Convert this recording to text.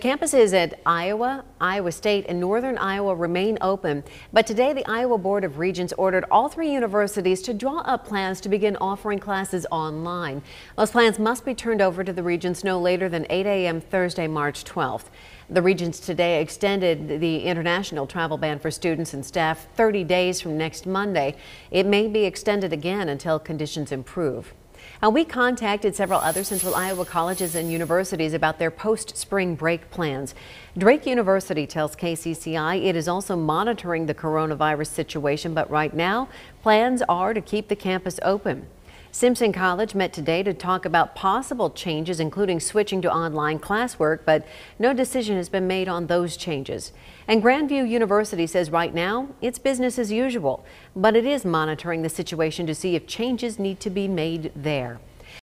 Campuses at Iowa, Iowa State, and Northern Iowa remain open, but today the Iowa Board of Regents ordered all three universities to draw up plans to begin offering classes online. Those plans must be turned over to the regents no later than 8 a.m. Thursday, March 12th. The regents today extended the international travel ban for students and staff 30 days from next Monday. It may be extended again until conditions improve. Now, we contacted several other Central Iowa colleges and universities about their post-spring break plans. Drake University tells KCCI it is also monitoring the coronavirus situation, but right now plans are to keep the campus open. Simpson College met today to talk about possible changes, including switching to online classwork, but no decision has been made on those changes. And Grandview University says right now it's business as usual, but it is monitoring the situation to see if changes need to be made there.